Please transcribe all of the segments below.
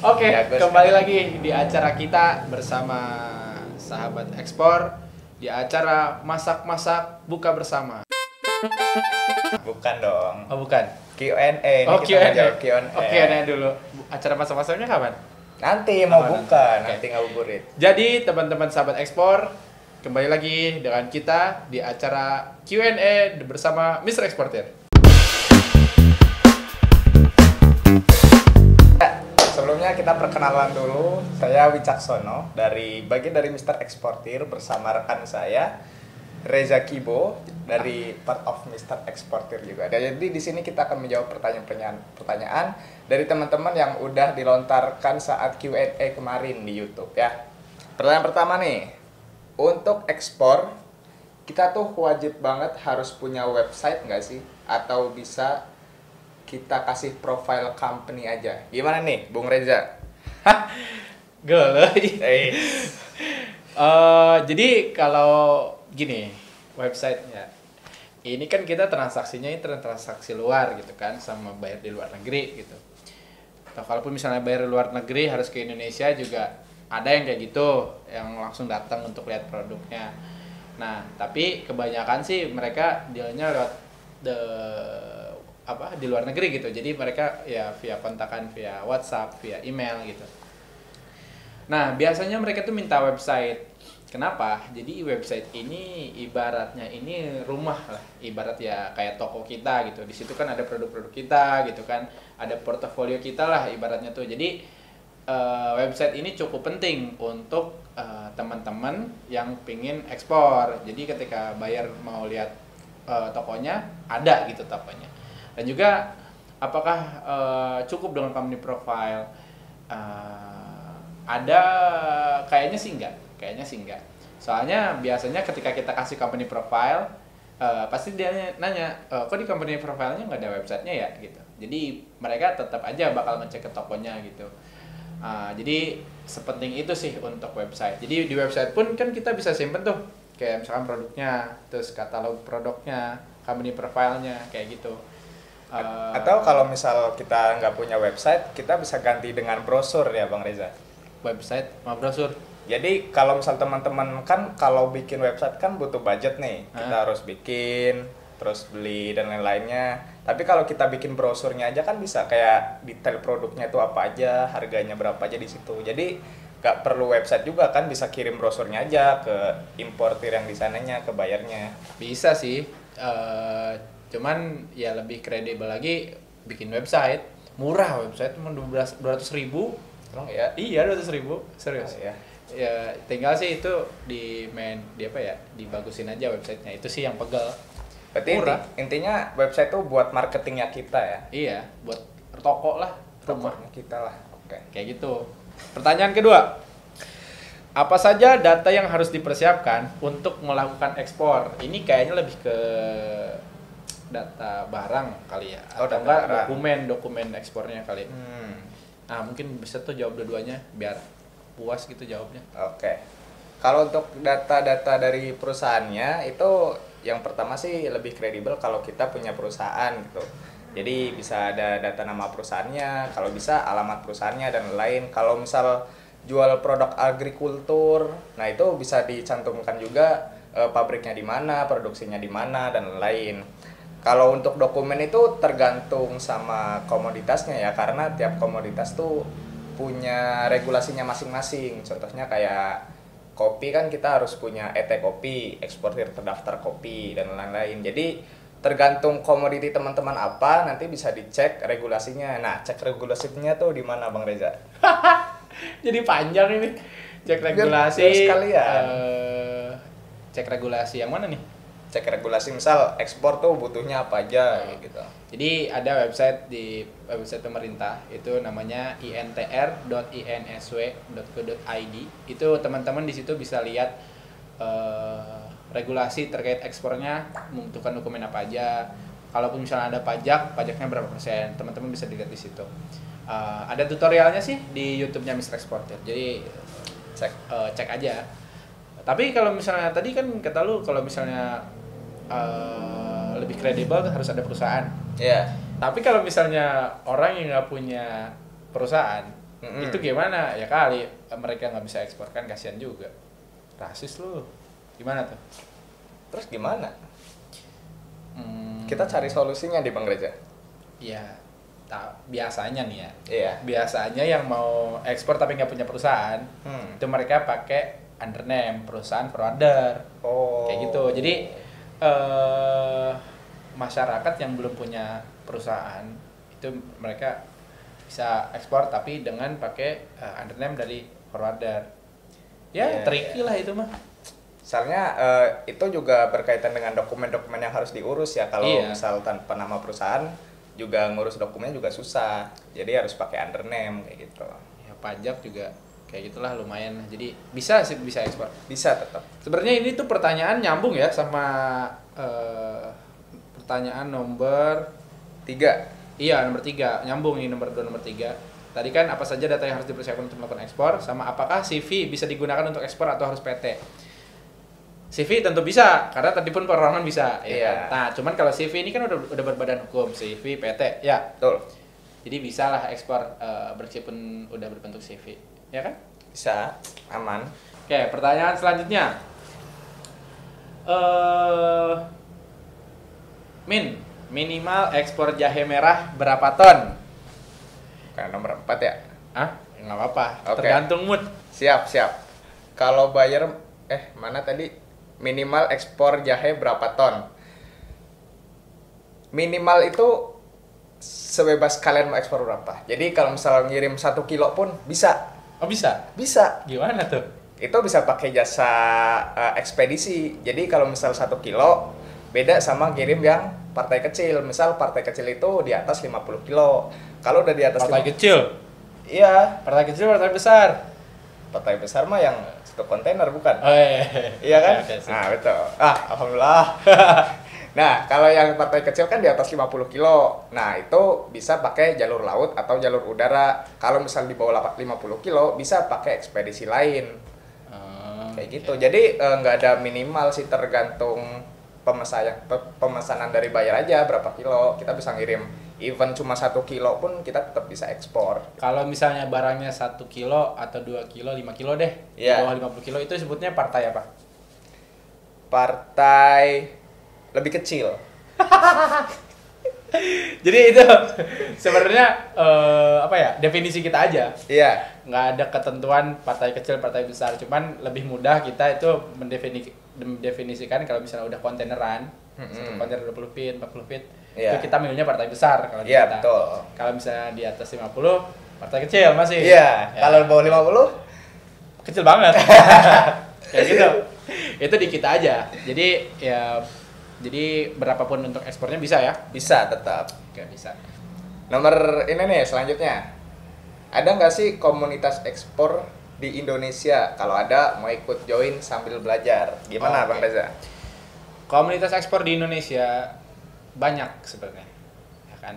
Oke, Jago kembali sekali. lagi di acara kita bersama sahabat ekspor di acara masak-masak buka bersama. Bukan dong. Oh bukan. Q&A. Oh kita Q&A. menjawab Q&A. Oh Q&A dulu. Acara masak-masaknya kapan? Nanti mau buka, nanti. nanti ngabuburit. Jadi teman-teman sahabat ekspor kembali lagi dengan kita di acara Q&A bersama Mr. Exporter. Sebelumnya kita perkenalan dulu. Saya Wicaksono dari bagian dari Mr. Exportir bersama rekan saya Reza Kibo dari part of Mr. Exportir juga. Dan Jadi di sini kita akan menjawab pertanyaan-pertanyaan pertanyaan dari teman-teman yang udah dilontarkan saat Q&A kemarin di YouTube ya. Pertanyaan pertama nih, untuk ekspor kita tuh wajib banget harus punya website nggak sih? Atau bisa kita kasih profile company aja? Gimana nih, Bung Reza? Geloi. Eh, Eh, jadi kalau gini websitenya ini kan kita transaksinya ini transaksi luar gitu kan sama bayar di luar negeri gitu atau kalaupun misalnya bayar di luar negeri harus ke Indonesia juga ada yang kayak gitu yang langsung datang untuk lihat produknya nah tapi kebanyakan sih mereka dealnya lewat the apa di luar negeri gitu jadi mereka ya via kontakan via WhatsApp via email gitu Nah, biasanya mereka tuh minta website. Kenapa? Jadi website ini ibaratnya ini rumah lah, ibarat ya kayak toko kita gitu. Di situ kan ada produk-produk kita gitu kan, ada portofolio kita lah ibaratnya tuh. Jadi eh, website ini cukup penting untuk eh, teman-teman yang pingin ekspor. Jadi ketika bayar mau lihat eh, tokonya, ada gitu tokonya. Dan juga apakah eh, cukup dengan company profile? Eh, ada kayaknya sih enggak kayaknya sih enggak. Soalnya biasanya ketika kita kasih company profile eh, pasti dia nanya "Eh, kok di company profile-nya nggak ada websitenya ya? Gitu. Jadi mereka tetap aja bakal ngecek ke tokonya gitu. Ah, jadi sepenting itu sih untuk website. Jadi di website pun kan kita bisa simpen tuh kayak misalkan produknya terus katalog produknya company profile-nya kayak gitu Eh, atau kalau misal kita nggak punya website, kita bisa ganti dengan brosur ya, Bang Reza. website sama brosur Jadi kalau misal teman-teman kan kalau bikin website kan butuh budget nih, kita Ah. harus bikin, terus beli dan lain-lainnya. Tapi kalau kita bikin brosurnya aja kan bisa kayak detail produknya itu apa aja, harganya berapa aja di situ. Jadi nggak perlu website juga kan bisa kirim brosurnya aja ke importir yang di sananya, ke bayarnya. Bisa sih, eh, cuman ya lebih kredibel lagi bikin website murah website cuma dua ratus ribu Emang ya? iya dua ratus ribu serius Oh, ya. ya tinggal sih itu di main di apa ya dibagusin aja websitenya itu sih yang pegel Berarti inti- Murah. intinya website tuh buat marketingnya kita ya. iya buat toko lah rumah kita lah. Oke. kayak gitu pertanyaan kedua apa saja data yang harus dipersiapkan untuk melakukan ekspor ini kayaknya lebih ke data barang kali ya Oh, atau enggak barang. dokumen dokumen ekspornya kali Hmm. nah mungkin bisa tuh jawab dua-duanya biar puas gitu jawabnya Oke. Kalau untuk data-data dari perusahaannya itu yang pertama sih lebih kredibel kalau kita punya perusahaan gitu. Jadi bisa ada data nama perusahaannya, kalau bisa alamat perusahaannya dan lain. Kalau misal jual produk agrikultur, nah itu bisa dicantumkan juga eh, pabriknya di mana, produksinya di mana dan lain. Kalau untuk dokumen itu tergantung sama komoditasnya ya, karena tiap komoditas tuh punya regulasinya masing-masing. Contohnya kayak kopi kan kita harus punya ET kopi, eksportir terdaftar kopi dan lain-lain. Jadi tergantung komoditi teman-teman apa nanti bisa dicek regulasinya. Nah, cek regulasinya tuh di mana Bang Reza? jadi panjang ini cek Biar- regulasi biar sekalian. eh, cek regulasi yang mana nih Cek regulasi misal ekspor tuh butuhnya apa aja Oh. gitu. Jadi ada website di website pemerintah itu namanya intr.insw.go.id. Itu teman-teman di situ bisa lihat eh, regulasi terkait ekspornya membutuhkan dokumen apa aja. Kalaupun misalnya ada pajak, pajaknya berapa persen, teman-teman bisa dilihat di situ. Eh, ada tutorialnya sih di YouTube-nya Mr. Exporter. Jadi Cek. eh, cek aja. Tapi kalau misalnya tadi kan kata lu kalau misalnya eh, lebih kredibel harus ada perusahaan. Iya. Tapi kalau misalnya orang yang nggak punya perusahaan, Mm-mm. itu gimana ya kali mereka nggak bisa ekspor kan kasihan juga rasis lu gimana tuh Terus gimana? Hmm, Kita cari solusinya di Bang Reza. ya ta- biasanya nih ya Iya. biasanya yang mau ekspor tapi nggak punya perusahaan Hmm. itu mereka pakai undername perusahaan forwarder Oh. kayak gitu jadi eh masyarakat yang belum punya perusahaan itu mereka bisa ekspor tapi dengan pakai eh, undername dari forwarder ya Iya, tricky lah itu mah Soalnya eh, itu juga berkaitan dengan dokumen-dokumen yang harus diurus ya. Kalau Iya. misal tanpa nama perusahaan juga ngurus dokumennya juga susah. Jadi harus pakai undername kayak gitu. ya pajak juga kayak gitulah lumayan jadi bisa sih bisa ekspor Bisa tetap. sebenarnya ini tuh pertanyaan nyambung ya sama eh, pertanyaan nomor Tiga. Iya nomor tiga nyambung nih nomor dua nomor tiga. Tadi kan apa saja data yang harus dipersiapkan untuk melakukan ekspor, sama apakah CV bisa digunakan untuk ekspor atau harus PT? CV tentu bisa, karena tadi pun perorangan bisa. Ya Iya. kan? Nah, cuman kalau CV ini kan udah udah berbadan hukum, CV, PT, ya. Betul. Jadi bisa lah ekspor eh, meskipun udah berbentuk CV, ya kan? Bisa. Aman. Oke, pertanyaan selanjutnya. Eh, Min, minimal ekspor jahe merah berapa ton? Karena nomor empat ya. Ah, nggak apa-apa. Oke. Tergantung mood. Siap, siap. Kalau bayar eh mana tadi minimal ekspor jahe berapa ton? Minimal itu sebebas kalian mau ekspor berapa. Jadi kalau misalnya ngirim satu kilo pun bisa, Oh bisa? bisa. Gimana tuh? Itu bisa pakai jasa eh, ekspedisi. Jadi kalau misal satu kilo beda sama ngirim yang partai kecil. Misal partai kecil itu di atas 50 kilo. Kalau udah di atas Partai 50 kecil. Iya, Partai kecil, partai besar. partai besar mah yang satu kontainer bukan? Oh iya. Iya kan? Oke, oke, sip. nah, betul. Ah, alhamdulillah. nah, kalau yang partai kecil kan di atas 50 kilo. Nah, itu bisa pakai jalur laut atau jalur udara. Kalau misal di bawah 50 kilo, bisa pakai ekspedisi lain. Oh, Kayak gitu. Jadi eh, nggak ada minimal sih tergantung pemesanan pe- pemesanan dari bayar aja berapa kilo. Kita bisa ngirim even cuma satu kilo pun kita tetap bisa ekspor. Kalau misalnya barangnya satu kilo atau dua kilo, 5 kilo deh. Di Iya. bawah 50 kilo itu sebutnya partai apa? Partai lebih kecil. Jadi itu sebenarnya eh, apa ya definisi kita aja. Iya. Nggak ada ketentuan partai kecil, partai besar. Cuman lebih mudah kita itu mendefini- mendefinisikan kalau misalnya udah kontaineran, Mm-mm. satu kontainer 20 feet, 40 feet, Iya. itu kita milihnya partai besar kalau Iya, kita. betul. Kalau misalnya di atas 50, partai kecil masih. Iya, Ya. kalau bawah 50 kecil banget kayak gitu itu di kita aja jadi ya jadi berapapun untuk ekspornya bisa ya bisa tetap. Oke bisa Nomor ini nih selanjutnya. Ada nggak sih komunitas ekspor di Indonesia? Kalau ada mau ikut join sambil belajar. Gimana Oke. Bang Reza? komunitas ekspor di Indonesia banyak sebenarnya ya kan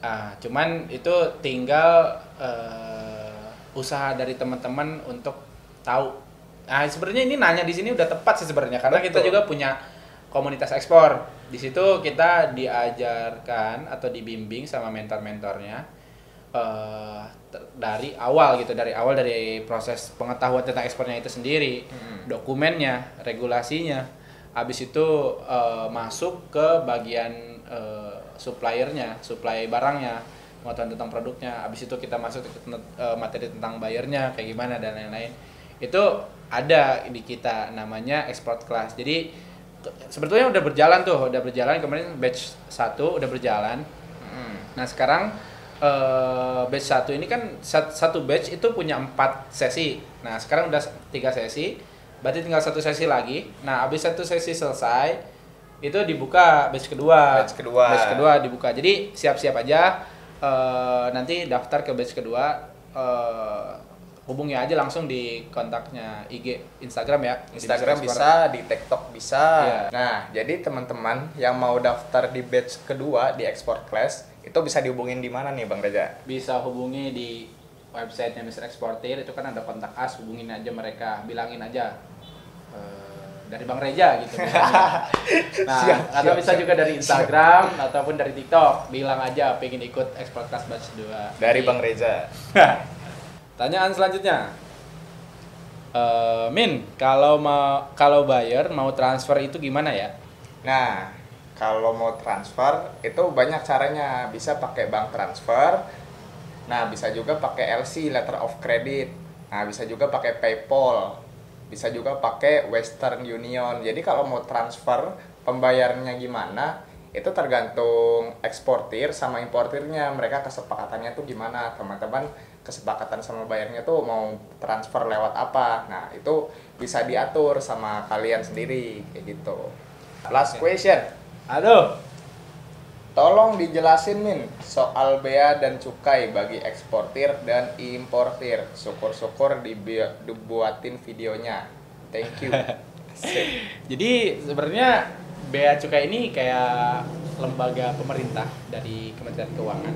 ah cuman itu tinggal eh, usaha dari teman-teman untuk tahu nah sebenarnya ini nanya di sini udah tepat sih sebenarnya karena kita Betul. juga punya komunitas ekspor. Di situ kita diajarkan atau dibimbing sama mentor-mentornya ter- dari awal gitu dari awal dari proses pengetahuan tentang ekspornya itu sendiri Hmm. dokumennya regulasinya. Habis itu eh, masuk ke bagian eh, suppliernya supply barangnya pengetahuan tentang produknya. Habis itu kita masuk ke eh, materi tentang bayarnya kayak gimana dan lain-lain. Itu ada di kita namanya export class. Jadi sebetulnya udah berjalan tuh udah berjalan kemarin batch 1 udah berjalan Hmm. Nah sekarang eh, batch satu ini kan sat- satu batch itu punya empat sesi. Nah sekarang udah tiga sesi, berarti tinggal satu sesi lagi. Nah habis satu sesi selesai itu dibuka batch kedua. Batch kedua. Batch kedua dibuka. Jadi siap-siap aja. eh, nanti daftar ke batch kedua. eh, hubungi aja langsung di kontaknya IG Instagram ya. di Instagram Business bisa, di TikTok bisa. Iya. Nah, jadi teman-teman yang mau daftar di batch kedua di Export Class itu bisa dihubungin di mana nih Bang Reza? bisa hubungi di websitenya Mr. Exportir itu kan ada kontak as hubungin aja mereka bilangin aja eh, dari Bang Reja gitu nah Siap, atau siap, bisa siap. juga dari Instagram ataupun dari TikTok bilang aja pengen ikut Export Class Batch 2 Dari Bang Reza. Pertanyaan selanjutnya. Eh, Min, kalau mau kalau buyer mau transfer itu gimana ya? Nah, kalau mau transfer itu banyak caranya. Bisa pakai bank transfer. Nah, bisa juga pakai LC letter of credit. Nah, bisa juga pakai PayPal. Bisa juga pakai Western Union. Jadi kalau mau transfer pembayarannya gimana? Itu tergantung eksportir sama importirnya. Mereka kesepakatannya tuh gimana, teman-teman? Kesepakatan sama bayarnya tuh mau transfer lewat apa? Nah, itu bisa diatur sama kalian sendiri kayak gitu. Last question. Aduh, Tolong dijelasin Min soal bea dan cukai bagi eksportir dan importir. Syukur-syukur dibuatin videonya. Thank you. Jadi sebenarnya bea cukai ini kayak lembaga pemerintah dari Kementerian Keuangan.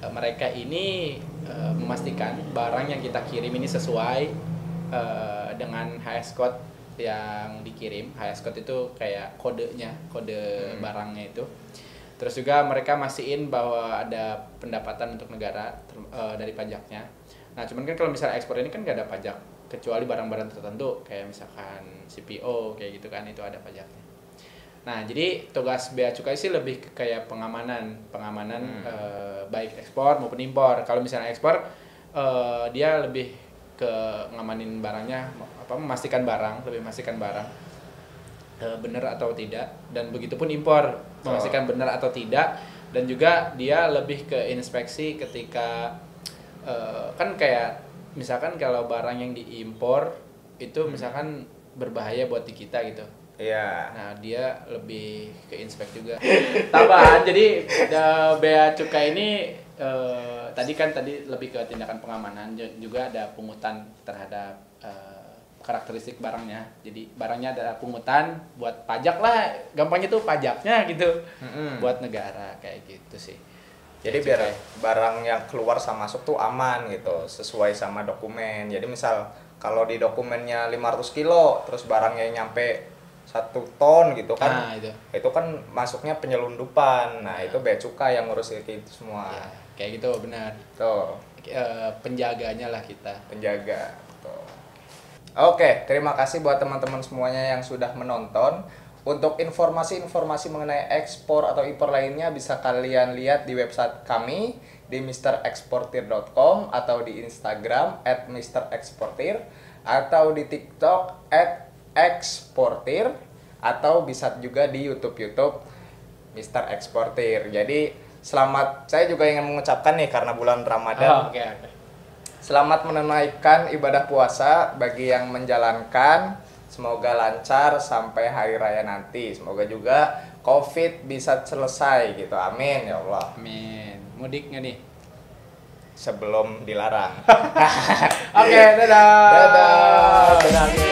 Eh, Mereka ini eh, memastikan barang yang kita kirim ini sesuai eh, dengan HS code yang dikirim. HS code itu kayak kodenya, kode Hmm. barangnya itu. Terus juga mereka mastiin bahwa ada pendapatan untuk negara eh, dari pajaknya. Nah, cuman kan kalau misalnya ekspor ini kan nggak ada pajak kecuali barang-barang tertentu kayak misalkan CPO kayak gitu kan itu ada pajaknya. Nah, jadi tugas bea cukai sih lebih ke kayak pengamanan, pengamanan Hmm. eh, baik ekspor maupun impor. Kalau misalnya ekspor eh, dia lebih ke ngamanin barangnya apa memastikan barang, lebih memastikan barang eh, benar atau tidak. Dan begitupun impor memastikan benar atau tidak. Dan juga dia lebih ke inspeksi ketika eh, kan kayak misalkan kalau barang yang diimpor itu misalkan berbahaya buat di kita gitu Iya. Nah, dia lebih ke inspek juga. Tambahan, jadi bea cukai ini eh, tadi kan tadi lebih ke tindakan pengamanan ju- juga ada pungutan terhadap eh, karakteristik barangnya. Jadi barangnya ada pungutan buat pajak lah, gampangnya tuh pajaknya gitu. Mm-mm. Buat negara kayak gitu sih. Jadi biar cukai. barang yang keluar sama masuk tuh aman gitu, sesuai sama dokumen. Jadi misal kalau di dokumennya 500 kilo, terus barangnya nyampe satu ton gitu kan, Nah, itu. itu kan masuknya penyelundupan. Nah itu bea cukai yang ngurus kayak itu semua. Ya, kayak gitu benar. Tuh. Eh, penjaganya lah kita. penjaga. Tuh. Oke, terima kasih buat teman-teman semuanya yang sudah menonton. Untuk informasi-informasi mengenai ekspor atau impor lainnya bisa kalian lihat di website kami di mrexportir.com atau di Instagram at mrexportir atau di TikTok at exportir atau bisa juga di YouTube YouTube Mr. Exportir. Jadi selamat saya juga ingin mengucapkan nih karena bulan Ramadan Oh, Oke, oke. Selamat menunaikan ibadah puasa bagi yang menjalankan. Semoga lancar sampai hari raya nanti. Semoga juga COVID bisa selesai gitu. Amin ya Allah. Amin. Mudik nggak nih? Sebelum dilarang. Oke, dadah. Dadah. Dadah.